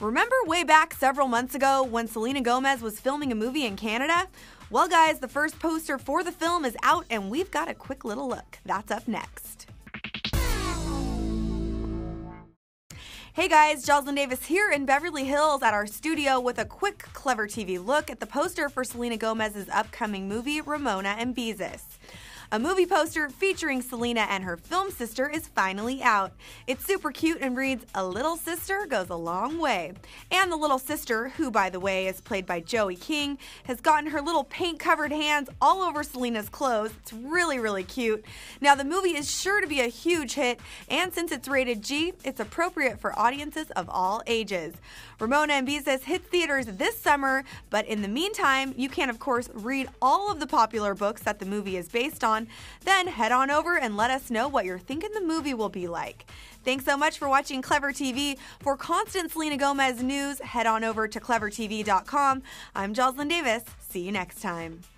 Remember way back several months ago when Selena Gomez was filming a movie in Canada? Well, guys, the first poster for the film is out, and we've got a quick little look. That's up next. Hey guys, Joslyn Davis here in Beverly Hills at our studio with a quick Clevver TV look at the poster for Selena Gomez's upcoming movie, Ramona and Beezus. A movie poster featuring Selena and her film sister is finally out. It's super cute and reads, A Little Sister Goes a Long Way. And the little sister, who by the way is played by Joey King, has gotten her little paint covered hands all over Selena's clothes. It's really, really cute. Now, the movie is sure to be a huge hit, and since it's rated G, it's appropriate for audiences of all ages. Ramona and Beezus hits theaters this summer, but in the meantime, you can, of course, read all of the popular books that the movie is based on on. Then head on over and let us know what you're thinking the movie will be like. Thanks so much for watching Clevver TV. For constant Selena Gomez news, head on over to clevvertv.com. I'm Joslyn Davis. See you next time.